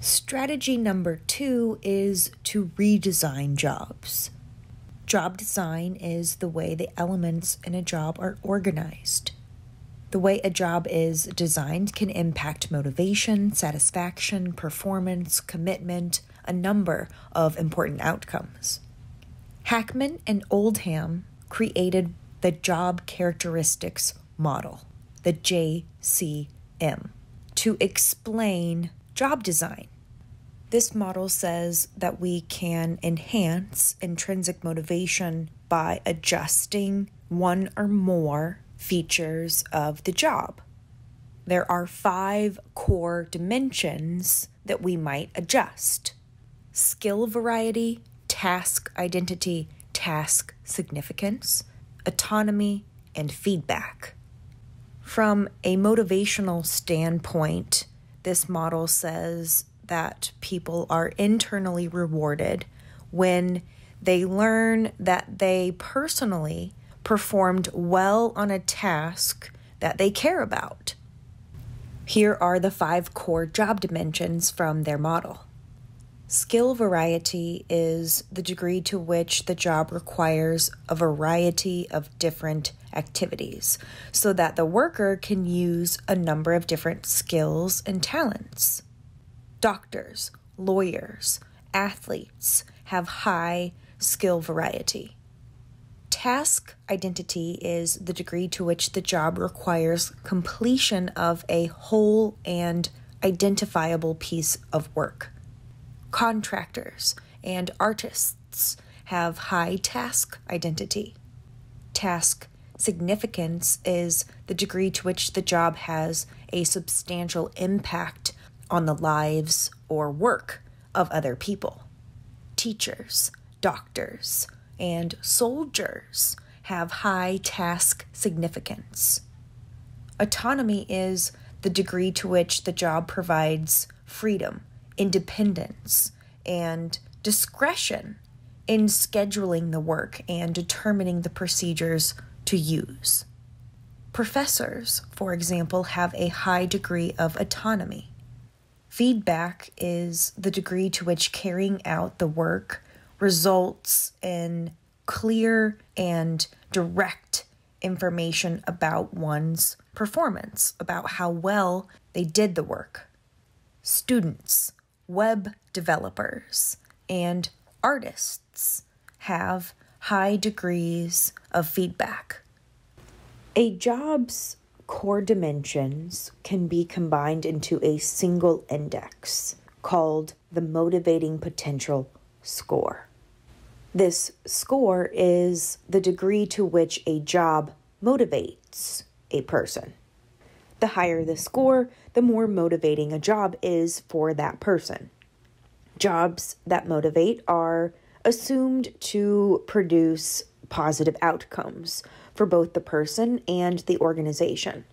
Strategy number two is to redesign jobs. Job design is the way the elements in a job are organized. The way a job is designed can impact motivation, satisfaction, performance, commitment, a number of important outcomes. Hackman and Oldham created the Job Characteristics Model, the JCM, to explain job design. This model says that we can enhance intrinsic motivation by adjusting one or more features of the job. There are five core dimensions that we might adjust skill variety, task identity, task significance, autonomy, and feedback. From a motivational standpoint, this model says that people are internally rewarded when they learn that they personally performed well on a task that they care about. Here are the five core job dimensions from their model. Skill variety is the degree to which the job requires a variety of different activities so that the worker can use a number of different skills and talents. Doctors, lawyers, athletes have high skill variety. Task identity is the degree to which the job requires completion of a whole and identifiable piece of work. Contractors and artists have high task identity. Task significance is the degree to which the job has a substantial impact on the lives or work of other people. Teachers, doctors, and soldiers have high task significance. Autonomy is the degree to which the job provides freedom, independence, and discretion in scheduling the work and determining the procedures to use. Professors, for example, have a high degree of autonomy. Feedback is the degree to which carrying out the work results in clear and direct information about one's performance, about how well they did the work. Students, web developers, and artists have high degrees of feedback. A job's core dimensions can be combined into a single index called the motivating potential score. This score is the degree to which a job motivates a person. The higher the score, the more motivating a job is for that person. Jobs that motivate are assumed to produce positive outcomes for both the person and the organization.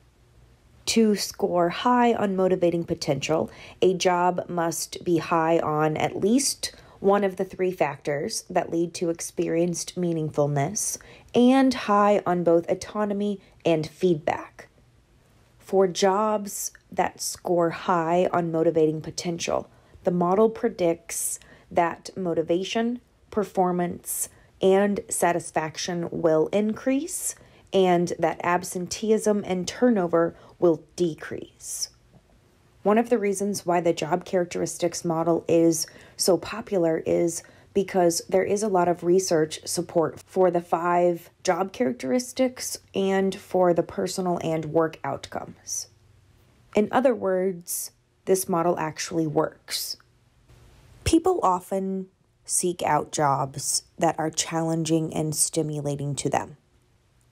To score high on motivating potential, a job must be high on at least one of the three factors that lead to experienced meaningfulness, and high on both autonomy and feedback. For jobs that score high on motivating potential, the model predicts that motivation, performance, and satisfaction will increase, and that absenteeism and turnover will decrease. One of the reasons why the job characteristics model is so popular is because there is a lot of research support for the five job characteristics and for the personal and work outcomes. In other words, this model actually works. People often seek out jobs that are challenging and stimulating to them.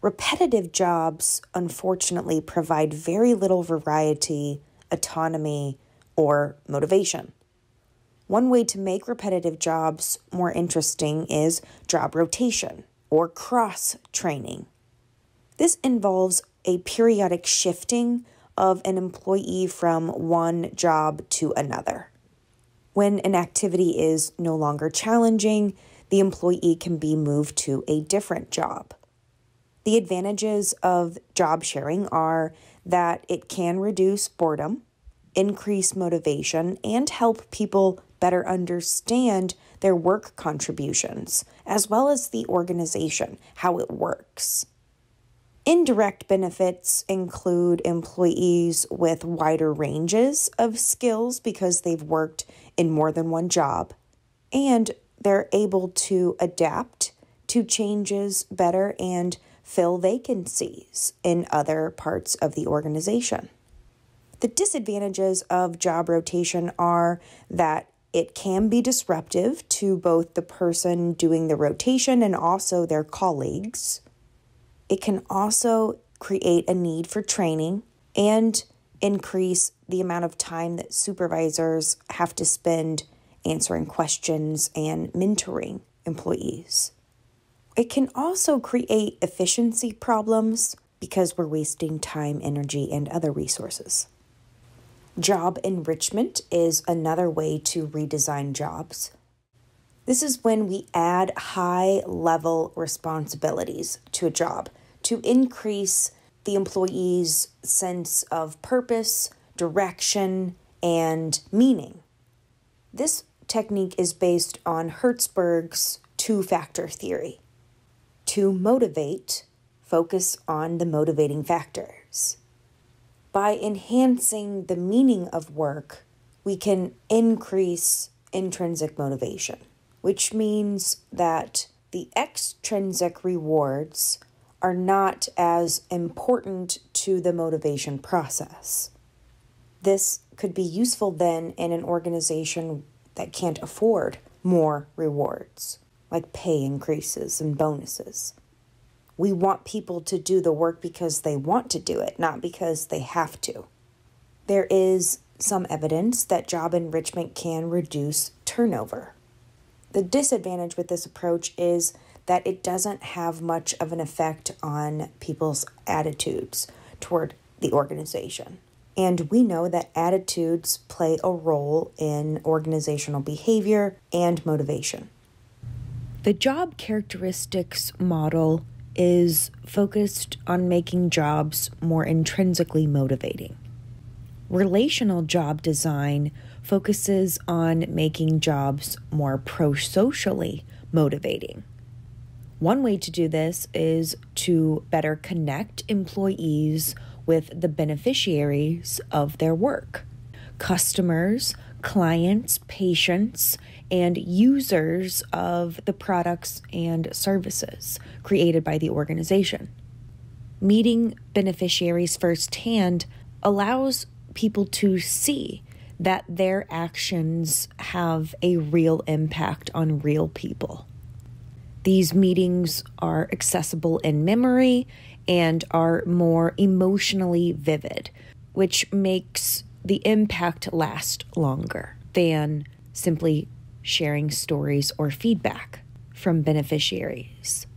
Repetitive jobs, unfortunately, provide very little variety autonomy, or motivation. One way to make repetitive jobs more interesting is job rotation or cross training. This involves a periodic shifting of an employee from one job to another. When an activity is no longer challenging, the employee can be moved to a different job. The advantages of job sharing are that it can reduce boredom, increase motivation and help people better understand their work contributions, as well as the organization, how it works. Indirect benefits include employees with wider ranges of skills because they've worked in more than one job, and they're able to adapt to changes better and fill vacancies in other parts of the organization. The disadvantages of job rotation are that it can be disruptive to both the person doing the rotation and also their colleagues. It can also create a need for training and increase the amount of time that supervisors have to spend answering questions and mentoring employees. It can also create efficiency problems because we're wasting time, energy, and other resources. Job enrichment is another way to redesign jobs. This is when we add high level responsibilities to a job to increase the employee's sense of purpose, direction, and meaning. This technique is based on Herzberg's two factor theory. To motivate, focus on the motivating factors. By enhancing the meaning of work, we can increase intrinsic motivation which means that the extrinsic rewards are not as important to the motivation process. This could be useful then in an organization that can't afford more rewards, like pay increases and bonuses. We want people to do the work because they want to do it, not because they have to. There is some evidence that job enrichment can reduce turnover. The disadvantage with this approach is that it doesn't have much of an effect on people's attitudes toward the organization. And we know that attitudes play a role in organizational behavior and motivation. The job characteristics model is focused on making jobs more intrinsically motivating. Relational job design focuses on making jobs more pro socially motivating. One way to do this is to better connect employees with the beneficiaries of their work customers, clients, patients, and users of the products and services created by the organization. Meeting beneficiaries firsthand allows people to see that their actions have a real impact on real people. These meetings are accessible in memory and are more emotionally vivid, which makes the impact last longer than simply sharing stories or feedback from beneficiaries.